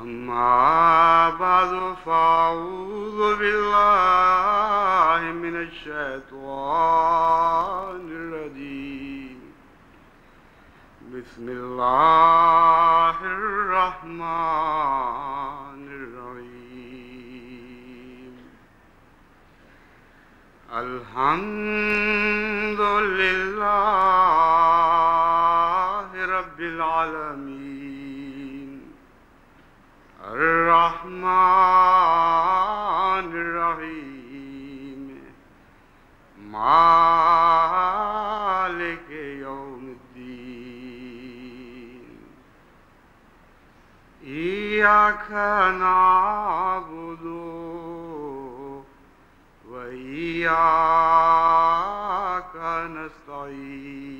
أما بعد فأعوذ بالله من الشيطان الرجيم. بسم الله الرحمن الرحيم. الحمد لله رب العالمين. الرحمن الرحيم. مالك يوم الدين. إياك نعبد وإياك نستعين.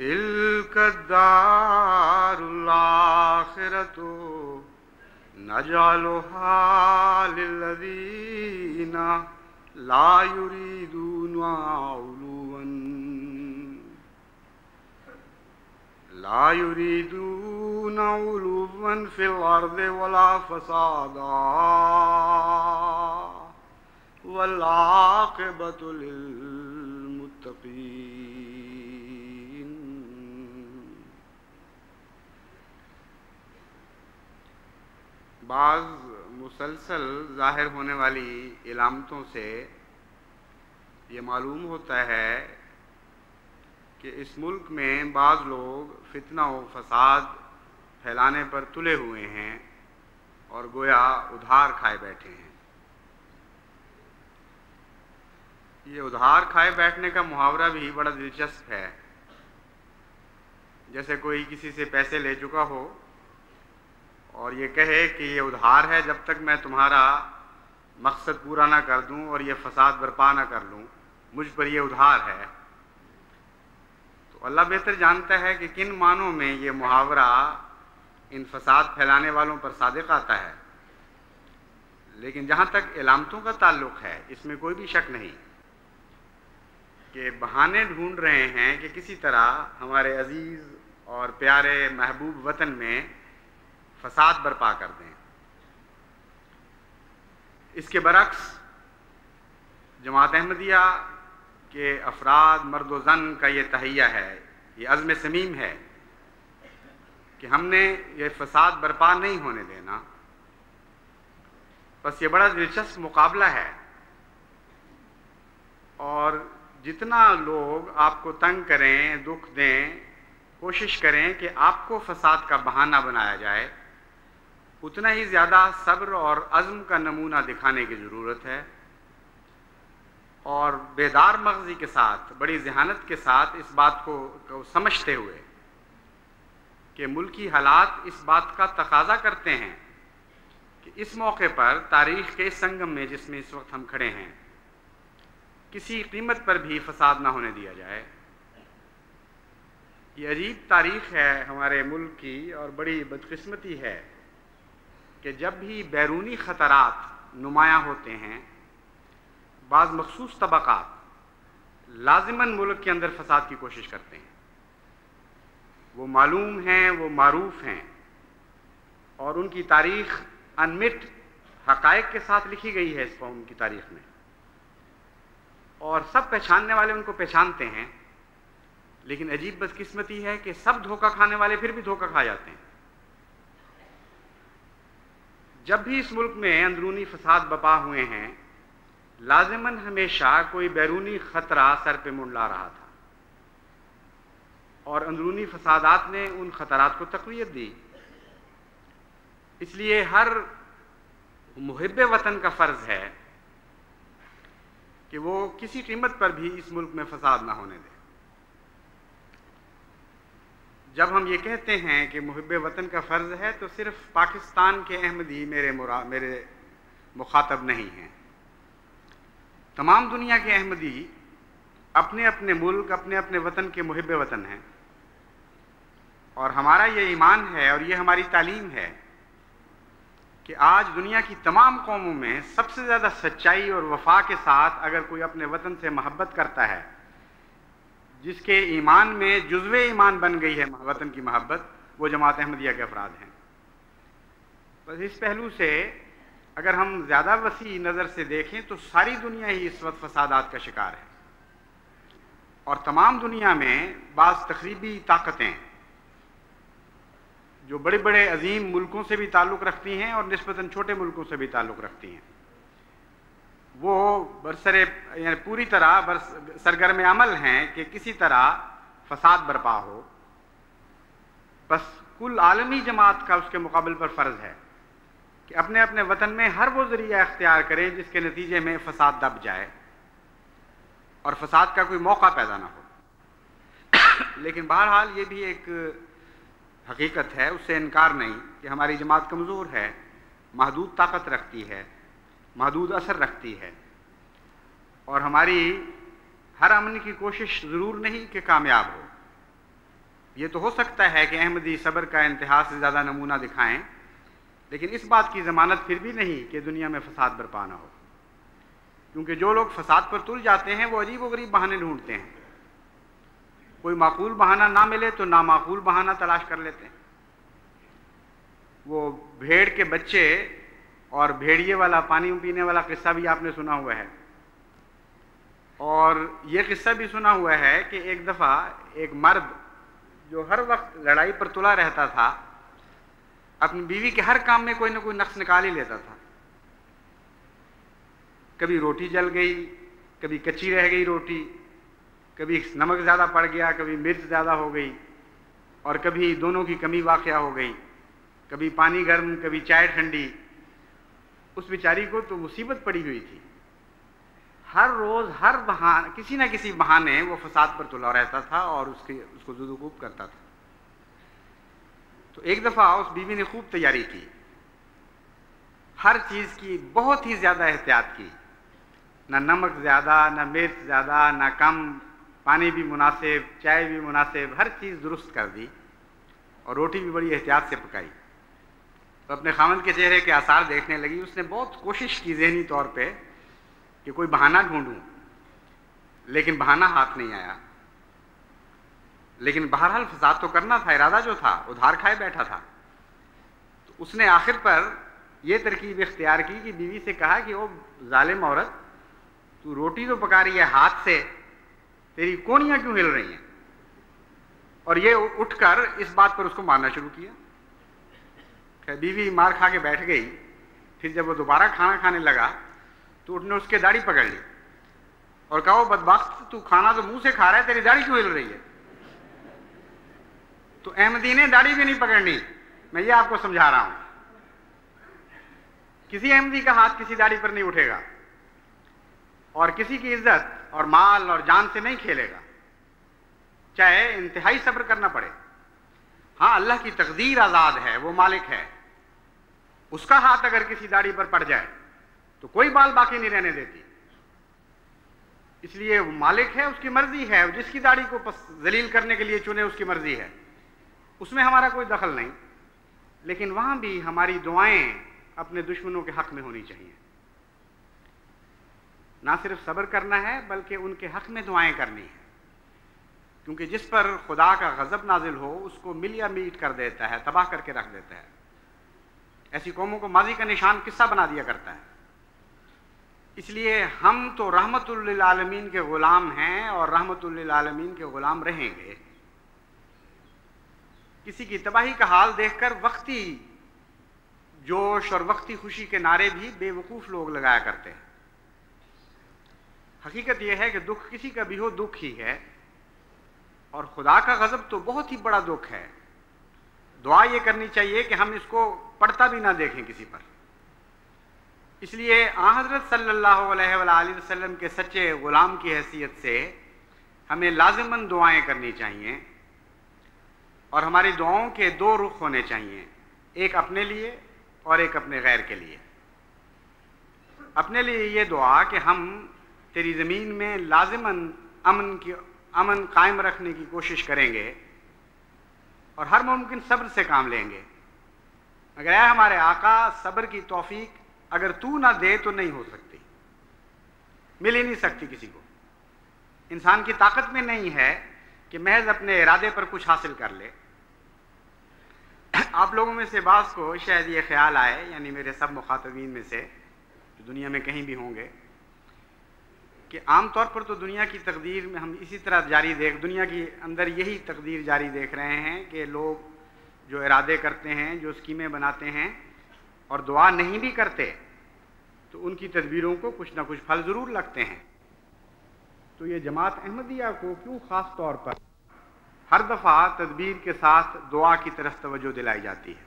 تلك الدار الآخرة نجعلها للذين لا يريدون علوا. لا يريدون علوا في الأرض ولا فسادا. والعاقبة للمتقين. بعض مسلسل ظاہر ہونے والی علامتوں سے یہ معلوم ہوتا ہے کہ اس ملک میں بعض لوگ فتنہ و فساد پھیلانے پر تلے ہوئے ہیں اور گویا ادھار کھائے بیٹھے ہیں۔ یہ ادھار کھائے بیٹھنے کا محاورہ بھی بڑا دلچسپ ہے۔ جیسے کوئی کسی سے پیسے لے چکا ہو اور یہ کہے کہ یہ ادھار ہے جب تک میں تمہارا مقصد پورا نہ کر دوں اور یہ فساد برپا نہ کر لوں، مجھ پر یہ ادھار ہے۔ تو اللہ بہتر جانتا ہے کہ کن معنوں میں یہ محاورہ ان فساد پھیلانے والوں پر صادق آتا ہے۔ لیکن جہاں تک علامتوں کا تعلق ہے، اس میں کوئی بھی شک نہیں کہ بہانے ڈھونڈ رہے ہیں کہ کسی طرح ہمارے عزیز اور پیارے محبوب وطن میں فساد برپا کر دیں۔ اس کے برعکس جماعت احمدیہ کے افراد مرد و زن کا یہ تہیہ ہے، یہ عزم سمیم ہے کہ ہم نے یہ فساد برپا نہیں ہونے دینا۔ بس یہ بڑا دلچسپ مقابلہ ہے۔ اور جتنا لوگ آپ کو تنگ کریں، دکھ دیں، کوشش کریں کہ آپ کو فساد کا بہانہ بنایا جائے اتنا ہی زیادہ صبر اور عزم کا نمونہ دکھانے کی ضرورت ہے۔ اور بیدار مغزی کے ساتھ، بڑی ذہانت کے ساتھ اس بات کو سمجھتے ہوئے کہ ملکی حالات اس بات کا تقاضا کرتے ہیں کہ اس موقع پر تاریخ کے سنگم میں جس میں اس وقت ہم کھڑے ہیں، کسی قیمت پر بھی فساد نہ ہونے دیا جائے۔ یہ عجیب تاریخ ہے، ہمارے ملک کی اور بڑی بدقسمتی ہے۔ کہ جب بھی بیرونی خطرات نمایاں ہوتے ہیں، بعض مخصوص طبقات لازماً ملک کے اندر فساد کی کوشش کرتے ہیں۔ وہ معلوم ہیں، وہ معروف ہیں اور ان کی تاریخ انمٹ حقائق کے ساتھ لکھی گئی ہے اس قوم کی تاریخ میں۔ اور سب پہچاننے والے ان کو پہچانتے ہیں، لیکن عجیب بدقسمتی ہے کہ سب دھوکہ کھانے والے پھر بھی دھوکہ کھا جاتے ہیں۔ جب بھی اس ملک میں اندرونی فساد بپا ہوئے ہیں، لازماً ہمیشہ کوئی بیرونی خطرہ سر پہ منڈلا رہا تھا۔ اور اندرونی فسادات نے ان خطرات کو تقویت دی۔ اس لیے ہر محب وطن کا فرض ہے کہ وہ کسی قیمت پر بھی اس ملک میں فساد نہ ہونے دے۔ جب ہم یہ کہتے ہیں کہ محب وطن کا فرض ہے تو صرف پاکستان کے احمدی میرے مرا، میرے مخاطب نہیں ہیں۔ تمام دنیا کے احمدی اپنے اپنے ملک، اپنے اپنے وطن کے محب وطن ہیں۔ اور ہمارا یہ ایمان ہے اور یہ ہماری تعلیم ہے کہ آج دنیا کی تمام قوموں میں سب سے زیادہ سچائی اور وفا کے ساتھ اگر کوئی اپنے وطن سے محبت کرتا ہے جس کے ایمان میں جزو ایمان بن گئی ہے وطن کی محبت، وہ جماعت احمدیہ کے افراد ہیں۔ بس اس پہلو سے اگر ہم زیادہ وسیع نظر سے دیکھیں تو ساری دنیا ہی اس وقت فسادات کا شکار ہے۔ اور تمام دنیا میں بعض تقریبی طاقتیں جو بڑے بڑے عظیم ملکوں سے بھی تعلق رکھتی ہیں اور نسبتاً چھوٹے ملکوں سے بھی تعلق رکھتی ہیں۔ وہ برسر یعنی پوری طرح برس سرگرم عمل ہیں کہ کسی طرح فساد برپا ہو۔ بس کل عالمی جماعت کا اس کے مقابل پر فرض ہے کہ اپنے اپنے وطن میں ہر وہ ذریعہ اختیار کریں جس کے نتیجے میں فساد دب جائے اور فساد کا کوئی موقع پیدا نہ ہو۔ لیکن بہرحال یہ بھی ایک حقیقت ہے، اس سے انکار نہیں کہ ہماری جماعت کمزور ہے، محدود طاقت رکھتی ہے۔ محدود اثر رکھتی ہے۔ اور ہماری ہر امن کی کوشش ضرور نہیں کہ کامیاب ہو۔ یہ تو ہو سکتا ہے کہ احمدی صبر کا انتہا سے زیادہ نمونہ دکھائیں، لیکن اس بات کی ضمانت پھر بھی نہیں کہ دنیا میں فساد برپا نہ ہو۔ کیونکہ جو لوگ فساد پر تل جاتے ہیں، وہ عجیب و غریب بہانے ڈھونڈتے ہیں۔ کوئی معقول بہانہ نہ ملے تو نامعقول بہانہ تلاش کر لیتے ہیں۔ وہ بھیڑ کے بچے اور بھیڑیے والا، پانی پینے والا قصہ بھی آپ نے سنا ہوا ہے۔ اور یہ قصہ بھی سنا ہوا ہے کہ ایک دفعہ ایک مرد جو ہر وقت لڑائی پر تلا رہتا تھا، اپنی بیوی کے ہر کام میں کوئی نہ کوئی نقص نکال ہی لیتا تھا۔ کبھی روٹی جل گئی، کبھی کچی رہ گئی روٹی، کبھی نمک زیادہ پڑ گیا، کبھی مرچ زیادہ ہو گئی، اور کبھی دونوں کی کمی واقعہ ہو گئی۔ کبھی پانی گرم، کبھی چائے ٹھنڈی۔ اس بیچاری کو تو مصیبت پڑی ہوئی تھی۔ ہر روز ہر بہان، کسی نہ کسی بہانے وہ فساد پر تلا رہتا تھا اور اس کی اس کو زدو خوب کرتا تھا۔ تو ایک دفعہ اس بیوی نے خوب تیاری کی۔ ہر چیز کی بہت ہی زیادہ احتیاط کی۔ نہ نمک زیادہ، نہ مرچ زیادہ، نہ کم۔ پانی بھی مناسب، چائے بھی مناسب، ہر چیز درست کر دی اور روٹی بھی بڑی احتیاط سے پکائی۔ تو اپنے خامد کے چہرے کے آثار دیکھنے لگی۔ اس نے بہت کوشش کی ذہنی طور پہ کہ کوئی بہانہ ڈھونڈوں، لیکن بہانہ ہاتھ نہیں آیا۔ لیکن بہرحال فساد تو کرنا تھا، ارادہ جو تھا، ادھار کھائے بیٹھا تھا۔ تو اس نے آخر پر یہ ترکیب اختیار کی کہ بیوی سے کہا کہ وہ ظالم عورت، تو روٹی تو پکا رہی ہے ہاتھ سے، تیری کونیاں کیوں ہل رہی ہیں؟ اور یہ اٹھ کر اس بات پر اس کو مارنا شروع کیا۔ بیوی مار کھا کے بیٹھ گئی۔ پھر جب وہ دوبارہ کھانا کھانے لگا تو اٹھ نے اس کے داڑھی پکڑ لی۔ اور کہا، وہ بدبخت، تو کھانا تو منہ سے کھا رہا ہے، تیری داڑھی کیوں ہل رہی ہے؟ تو احمدی نے داڑھی بھی نہیں پکڑنی۔ میں یہ آپ کو سمجھا رہا ہوں۔ کسی احمدی کا ہاتھ کسی داڑھی پر نہیں اٹھے گا۔ اور کسی کی عزت اور مال اور جان سے نہیں کھیلے گا۔ چاہے انتہائی صبر کرنا پڑے۔ ہاں اللہ کی تقدیر آزاد ہے، وہ مالک ہے۔ اس کا ہاتھ اگر کسی داڑھی پر پڑ جائے تو کوئی بال باقی نہیں رہنے دیتی۔ اس لیے وہ مالک ہے، اس کی مرضی ہے۔ جس کی داڑھی کو ذلیل کرنے کے لیے چنے، اس کی مرضی ہے۔ اس میں ہمارا کوئی دخل نہیں۔ لیکن وہاں بھی ہماری دعائیں اپنے دشمنوں کے حق میں ہونی چاہیے۔ نہ صرف صبر کرنا ہے، بلکہ ان کے حق میں دعائیں کرنی ہیں۔ کیونکہ جس پر خدا کا غضب نازل ہو، اس کو مل یا میٹ کر دیتا ہے، تباہ کر کے رکھ دیتا ہے۔ ایسی قوموں کو ماضی کا نشان قصہ بنا دیا کرتا ہے۔ اس لیے ہم تو رحمت للعالمین کے غلام ہیں اور رحمت للعالمین کے غلام رہیں گے۔ کسی کی تباہی کا حال دیکھ کر وقتی جوش اور وقتی خوشی کے نعرے بھی بے وقوف لوگ لگایا کرتے ہیں۔ حقیقت یہ ہے کہ دکھ کسی کا بھی ہو، دکھ ہی ہے۔ اور خدا کا غضب تو بہت ہی بڑا دکھ ہے۔ دعا یہ کرنی چاہیے کہ ہم اس کو پڑھتا بھی نہ دیکھیں کسی پر۔ اس لیے آ حضرت صلی اللہ علیہ وآلہ وسلم کے سچے غلام کی حیثیت سے ہمیں لازماً دعائیں کرنی چاہیے اور ہماری دعاؤں کے دو رخ ہونے چاہیے، ایک اپنے لیے اور ایک اپنے غیر کے لیے۔ اپنے لیے یہ دعا کہ ہم تیری زمین میں لازماً امن کی، امن قائم رکھنے کی کوشش کریں گے۔ اور ہر ممکن صبر سے کام لیں گے۔ اگر اے ہمارے آقا، صبر کی توفیق اگر تو نہ دے تو نہیں ہو سکتی۔ مل ہی نہیں سکتی کسی کو۔ انسان کی طاقت میں نہیں ہے کہ محض اپنے ارادے پر کچھ حاصل کر لے۔ آپ لوگوں میں سے بعض کو شاید یہ خیال آئے یعنی میرے سب مخاطبین میں سے، جو دنیا میں کہیں بھی ہوں گے۔ کہ عام طور پر تو دنیا کی تقدیر میں ہم اسی طرح جاری دیکھ، دنیا کی اندر یہی تقدیر جاری دیکھ رہے ہیں کہ لوگ جو ارادے کرتے ہیں، جو اسکیمیں بناتے ہیں اور دعا نہیں بھی کرتے، تو ان کی تدبیروں کو کچھ نہ کچھ پھل ضرور لگتے ہیں۔ تو یہ جماعت احمدیہ کو کیوں خاص طور پر ہر دفعہ تدبیر کے ساتھ دعا کی طرف توجہ دلائی جاتی ہے؟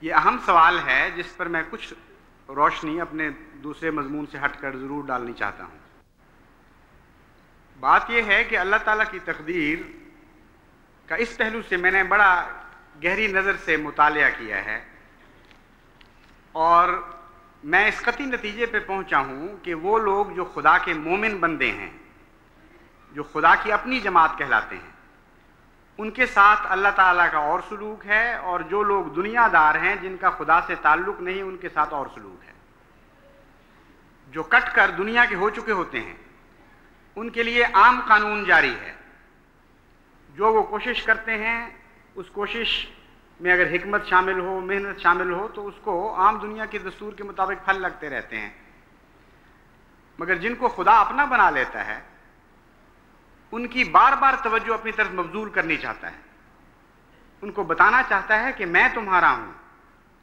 یہ اہم سوال ہے جس پر میں کچھ روشنی اپنے دوسرے مضمون سے ہٹ کر ضرور ڈالنی چاہتا ہوں۔ بات یہ ہے کہ اللہ تعالیٰ کی تقدیر کا اس پہلو سے میں نے بڑا گہری نظر سے مطالعہ کیا ہے اور میں اس قطعی نتیجے پہ پہنچا ہوں کہ وہ لوگ جو خدا کے مومن بندے ہیں، جو خدا کی اپنی جماعت کہلاتے ہیں ان کے ساتھ اللہ تعالیٰ کا اور سلوک ہے اور جو لوگ دنیا دار ہیں، جن کا خدا سے تعلق نہیں، ان کے ساتھ اور سلوک ہے۔ جو کٹ کر دنیا کے ہو چکے ہوتے ہیں، ان کے لیے عام قانون جاری ہے۔ جو وہ کوشش کرتے ہیں، اس کوشش میں اگر حکمت شامل ہو، محنت شامل ہو، تو اس کو عام دنیا کے دستور کے مطابق پھل لگتے رہتے ہیں۔ مگر جن کو خدا اپنا بنا لیتا ہے ان کی بار بار توجہ اپنی طرف مبزول کرنی چاہتا ہے۔ ان کو بتانا چاہتا ہے کہ میں تمہارا ہوں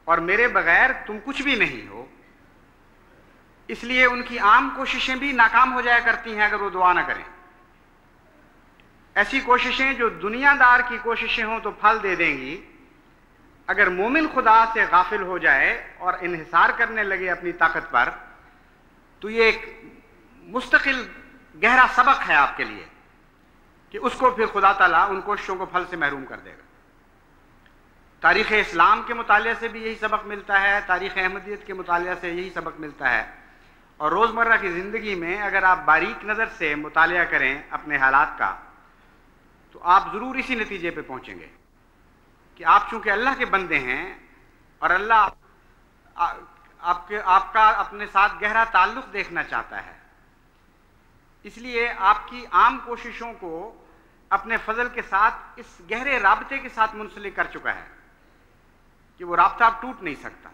اور میرے بغیر تم کچھ بھی نہیں ہو۔ اس لیے ان کی عام کوششیں بھی ناکام ہو جایا کرتی ہیں اگر وہ دعا نہ کریں۔ ایسی کوششیں جو دنیا دار کی کوششیں ہوں تو پھل دے دیں گی۔ اگر مومن خدا سے غافل ہو جائے اور انحصار کرنے لگے اپنی طاقت پر، تو یہ ایک مستقل گہرا سبق ہے آپ کے لیے۔ کہ اس کو پھر خدا تعالیٰ ان کوششوں کو پھل سے محروم کر دے گا۔ تاریخ اسلام کے مطالعے سے بھی یہی سبق ملتا ہے، تاریخ احمدیت کے مطالعہ سے یہی سبق ملتا ہے۔ اور روزمرہ کی زندگی میں اگر آپ باریک نظر سے مطالعہ کریں اپنے حالات کا، تو آپ ضرور اسی نتیجے پہ پہنچیں گے کہ آپ چونکہ اللہ کے بندے ہیں اور اللہ آپ کے، آپ کا اپنے ساتھ گہرا تعلق دیکھنا چاہتا ہے اس لیے آپ کی عام کوششوں کو اپنے فضل کے ساتھ، اس گہرے رابطے کے ساتھ منسلک کر چکا ہے کہ وہ رابطہ آپ ٹوٹ نہیں سکتا۔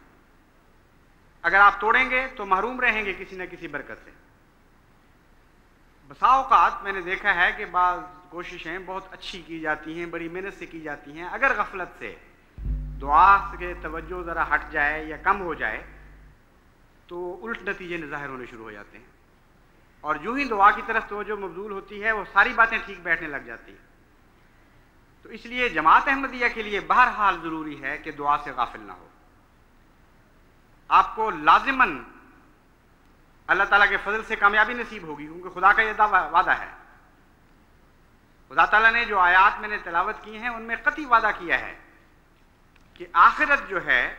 اگر آپ توڑیں گے تو محروم رہیں گے کسی نہ کسی برکت سے۔ بسا اوقات میں نے دیکھا ہے کہ بعض کوششیں بہت اچھی کی جاتی ہیں، بڑی محنت سے کی جاتی ہیں۔ اگر غفلت سے دعا کے توجہ ذرا ہٹ جائے یا کم ہو جائے، تو الٹ نتیجے ظاہر ہونے شروع ہو جاتے ہیں۔ اور جو ہی دعا کی طرف توجہ مبزول ہوتی ہے، وہ ساری باتیں ٹھیک بیٹھنے لگ جاتی ہیں۔ تو اس لیے جماعت احمدیہ کے لیے بہرحال ضروری ہے کہ دعا سے غافل نہ ہو۔ آپ کو لازماً اللہ تعالیٰ کے فضل سے کامیابی نصیب ہوگی، کیونکہ خدا کا یہ وعدہ ہے۔ خدا تعالیٰ نے جو آیات میں نے تلاوت کی ہیں، ان میں قطعی وعدہ کیا ہے کہ آخرت جو ہے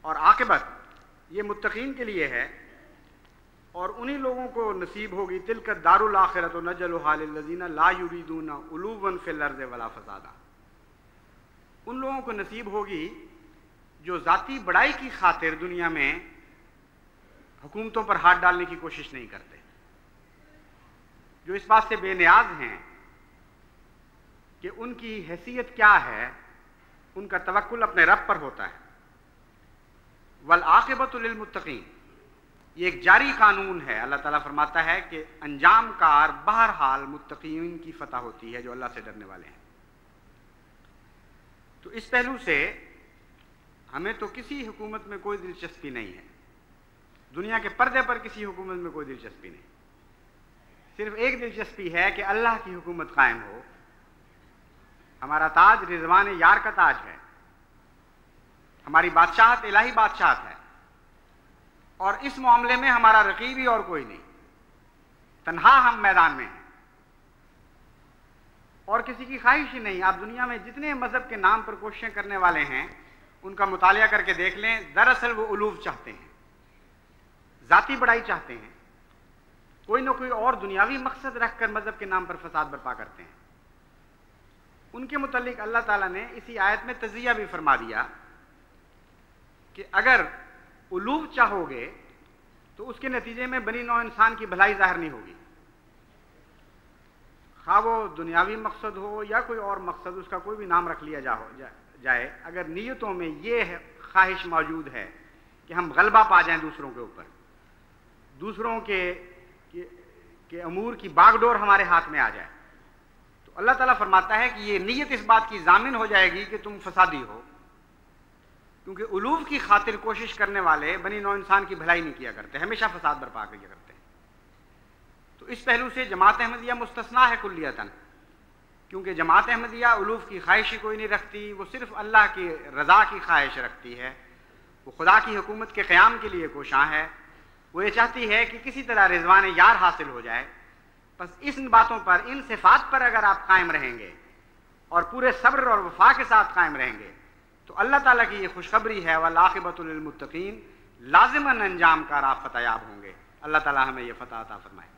اور عاقبت، یہ متقین کے لیے ہے۔ اور انہی لوگوں کو نصیب ہوگی تل دار الآخرت و نجل حال الزینہ لا یریدون علوبن فی الارض ولا فسادہ ان لوگوں کو نصیب ہوگی جو ذاتی بڑائی کی خاطر دنیا میں حکومتوں پر ہاتھ ڈالنے کی کوشش نہیں کرتے۔ جو اس بات سے بے نیاز ہیں کہ ان کی حیثیت کیا ہے، ان کا توکل اپنے رب پر ہوتا ہے۔ والعاقبت للمتقین یہ ایک جاری قانون ہے۔ اللہ تعالیٰ فرماتا ہے کہ انجام کار بہرحال متقین کی فتح ہوتی ہے جو اللہ سے ڈرنے والے ہیں۔ تو اس پہلو سے ہمیں تو کسی حکومت میں کوئی دلچسپی نہیں ہے۔ دنیا کے پردے پر کسی حکومت میں کوئی دلچسپی نہیں۔ صرف ایک دلچسپی ہے کہ اللہ کی حکومت قائم ہو۔ ہمارا تاج رضوان یار کا تاج ہے۔ ہماری بادشاہت الہی بادشاہت ہے۔ اور اس معاملے میں ہمارا رقیبی اور کوئی نہیں۔ تنہا ہم میدان میں ہیں۔ اور کسی کی خواہش ہی نہیں، آپ دنیا میں جتنے مذہب کے نام پر کوششیں کرنے والے ہیں، ان کا مطالعہ کر کے دیکھ لیں، دراصل وہ علوف چاہتے ہیں۔ ذاتی بڑائی چاہتے ہیں۔ کوئی نہ کوئی اور دنیاوی مقصد رکھ کر مذہب کے نام پر فساد برپا کرتے ہیں۔ ان کے متعلق اللہ تعالیٰ نے اسی آیت میں تجزیہ بھی فرما دیا کہ اگر علوف چاہو گے تو اس کے نتیجے میں بنی نو انسان کی بھلائی ظاہر نہیں ہوگی۔ خواہ وہ دنیاوی مقصد ہو یا کوئی اور مقصد، اس کا کوئی بھی نام رکھ لیا جا جائے۔ اگر نیتوں میں یہ خواہش موجود ہے کہ ہم غلبہ پا جائیں دوسروں کے اوپر۔ دوسروں کے کہ امور کی باغ ڈور ہمارے ہاتھ میں آ جائے۔ تو اللہ تعالیٰ فرماتا ہے کہ یہ نیت اس بات کی ضامن ہو جائے گی کہ تم فسادی ہو۔ کیونکہ علوف کی خاطر کوشش کرنے والے بنی نو انسان کی بھلائی نہیں کیا کرتے، ہمیشہ فساد برپا کیا کرتے۔ ہیں تو اس پہلو سے جماعت احمدیہ مستثنا ہے کلیتاً، کیونکہ جماعت احمدیہ علوف کی خواہش ہی کوئی نہیں رکھتی، وہ صرف اللہ کی رضا کی خواہش رکھتی ہے۔ وہ خدا کی حکومت کے قیام کے لیے کوشاں ہے۔ وہ یہ چاہتی ہے کہ کسی طرح رضوان یار حاصل ہو جائے۔ بس ان باتوں پر، ان صفات پر اگر آپ قائم رہیں گے اور پورے صبر اور وفا کے ساتھ قائم رہیں گے تو اللہ تعالیٰ کی یہ خوشخبری ہے ولاقبۃ المطقین لازماً انجام کار آپ فتح یاب ہوں گے۔ اللہ تعالیٰ ہمیں یہ فتح عطا فرمائے۔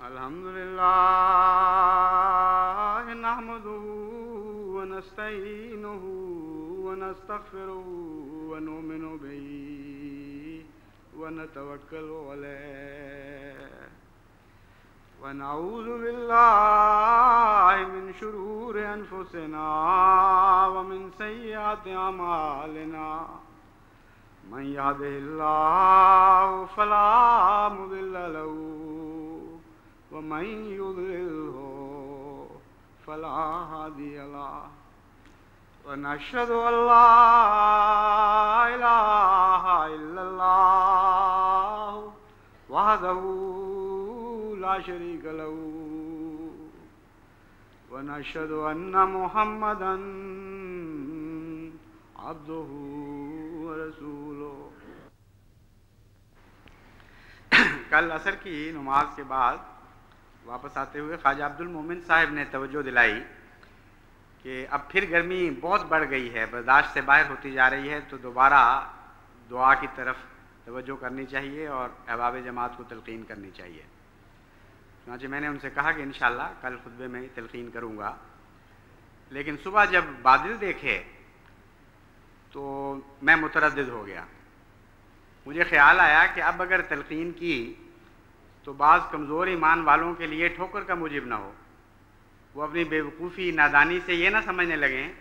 الحمد للہ ونستغفره ونؤمن به ونتوكل عليه ونعوذ بالله من شرور أنفسنا ومن سيئات أعمالنا. من يهده الله فلا مضل له ومن يضلله فلا هادي له. ونشهد أن لا إله إلا الله وحده لا شريك له. ونشهد أن محمدا عبده ورسوله. کل عصر کی نماز کے بعد واپس آتے ہوئے خواجہ عبد المومن صاحب نے توجہ دلائی کہ اب پھر گرمی بہت بڑھ گئی ہے، برداشت سے باہر ہوتی جا رہی ہے، تو دوبارہ دعا کی طرف توجہ کرنی چاہیے اور احباب جماعت کو تلقین کرنی چاہیے۔ چنانچہ میں نے ان سے کہا کہ انشاءاللہ کل خطبے میں تلقین کروں گا۔ لیکن صبح جب بادل دیکھے تو میں متردد ہو گیا۔ مجھے خیال آیا کہ اب اگر تلقین کی تو بعض کمزور ایمان والوں کے لیے ٹھوکر کا مجب نہ ہو۔ وہ اپنی بے وقوفی نادانی سے یہ نہ سمجھنے لگیں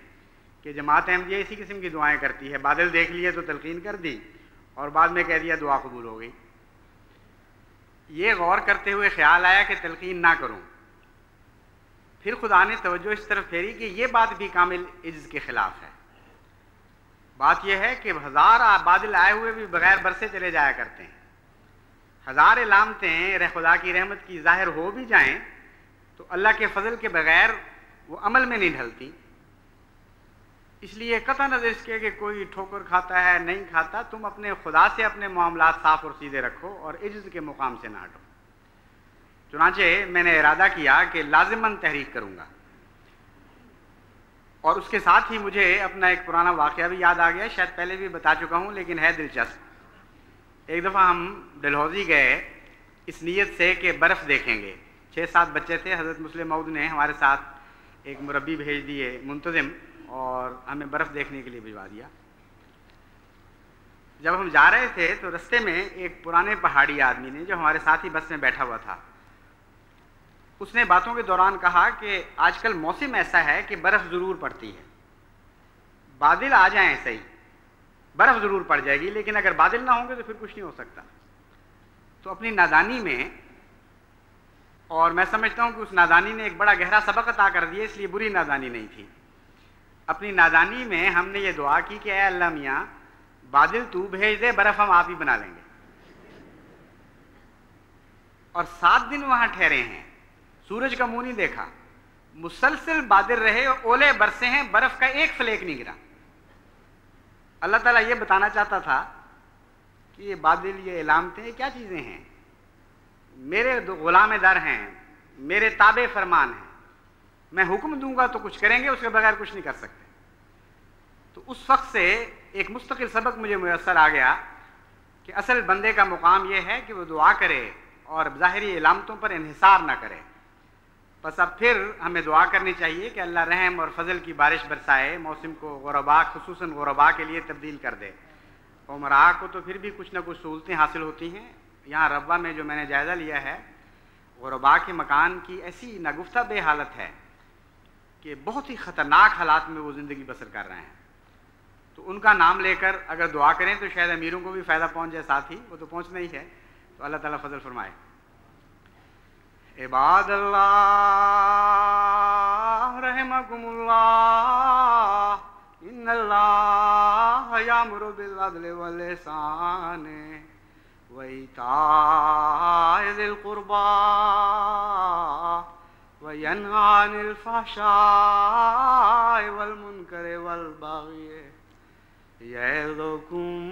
کہ جماعت احمدیہ اسی قسم کی دعائیں کرتی ہے۔ بادل دیکھ لیے تو تلقین کر دی اور بعد میں کہہ دیا دعا قبول ہو گئی۔ یہ غور کرتے ہوئے خیال آیا کہ تلقین نہ کروں۔ پھر خدا نے توجہ اس طرف پھیری کہ یہ بات بھی کامل عجز کے خلاف ہے۔ بات یہ ہے کہ ہزار بادل آئے ہوئے بھی بغیر برسے چلے جایا کرتے ہیں۔ ہزار علامتیں رہ خدا کی رحمت کی ظاہر ہو بھی جائیں تو اللہ کے فضل کے بغیر وہ عمل میں نہیں ڈھلتی۔ اس لیے قطع نظر اس کے کہ کوئی ٹھوکر کھاتا ہے، نہیں کھاتا، تم اپنے خدا سے اپنے معاملات صاف اور سیدھے رکھو اور عجز کے مقام سے نہ ہٹو۔ چنانچہ میں نے ارادہ کیا کہ لازماً تحریک کروں گا۔ اور اس کے ساتھ ہی مجھے اپنا ایک پرانا واقعہ بھی یاد آ گیا، شاید پہلے بھی بتا چکا ہوں، لیکن ہے دلچسپ۔ ایک دفعہ ہم ڈلہوزی گئے، اس نیت سے کہ برف دیکھیں گے۔ چھ سات بچے تھے، حضرت مسلم مود نے ہمارے ساتھ ایک مربی بھیج دیے، منتظم۔ اور ہمیں برف دیکھنے کے لیے بھجوا دیا۔ جب ہم جا رہے تھے تو رستے میں ایک پرانے پہاڑی آدمی نے جو ہمارے ساتھ ہی بس میں بیٹھا ہوا تھا، اس نے باتوں کے دوران کہا کہ آج کل موسم ایسا ہے کہ برف ضرور پڑتی ہے۔ بادل آ جائیں صحیح، برف ضرور پڑ جائے گی، لیکن اگر بادل نہ ہوں گے تو پھر کچھ نہیں ہو سکتا۔ تو اپنی نادانی میں، اور میں سمجھتا ہوں کہ اس نادانی نے ایک بڑا گہرا سبق عطا کر دیا، اس لیے بری نادانی نہیں تھی۔ اپنی نادانی میں ہم نے یہ دعا کی کہ اے اللہ میاں، بادل تو بھیج دے، برف ہم آپ ہی بنا لیں گے۔ اور سات دن وہاں ٹھہرے ہیں۔ سورج کا منہ نہیں دیکھا۔ مسلسل بادل رہے، اولے برسے ہیں، برف کا ایک فلیک نہیں گرا۔ اللہ تعالیٰ یہ بتانا چاہتا تھا کہ یہ بادل، یہ علامتیں، یہ کیا چیزیں ہیں؟ میرے غلام در ہیں، میرے تابع فرمان ہیں۔ میں حکم دوں گا تو کچھ کریں گے، اس کے بغیر کچھ نہیں کر سکتے۔ تو اس وقت سے ایک مستقل سبق مجھے میسر آ گیا کہ اصل بندے کا مقام یہ ہے کہ وہ دعا کرے اور ظاہری علامتوں پر انحصار نہ کرے۔ بس اب پھر ہمیں دعا کرنی چاہیے کہ اللہ رحم اور فضل کی بارش برسائے، موسم کو غربا، خصوصاً غربا کے لیے تبدیل کر دے۔ عمرا کو تو پھر بھی کچھ نہ کچھ سہولتیں حاصل ہوتی ہیں۔ یہاں ربا میں جو میں نے جائزہ لیا ہے، غربا کے مکان کی ایسی نگفتہ بے حالت ہے کہ بہت ہی خطرناک حالات میں وہ زندگی بسر کر رہے ہیں۔ تو ان کا نام لے کر اگر دعا کریں تو شاید امیروں کو بھی فائدہ پہنچ جائے، ساتھ ہی وہ تو پہنچنا ہی ہے۔ تو اللہ تعالیٰ فضل فرمائے۔ عباد اللہ، رحمکم اللہ، ان اللہ یامر بالعدل واللسان ویتاء ذی القربى وينهى عن الفحشاء والمنكر والبغي يعظكم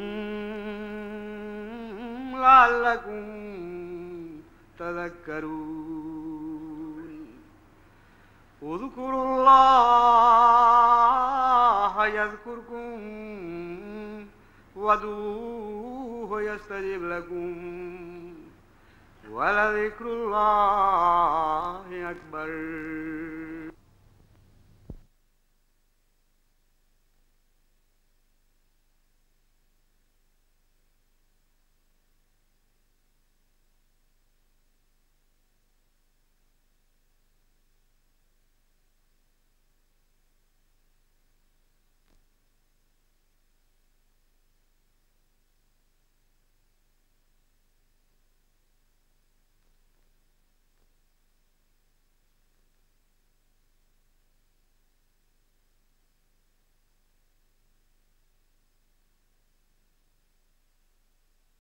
لعلكم تذكرون. اذكروا الله يذكركم ودوه يستجيب لكم. ولذكر الله أكبر.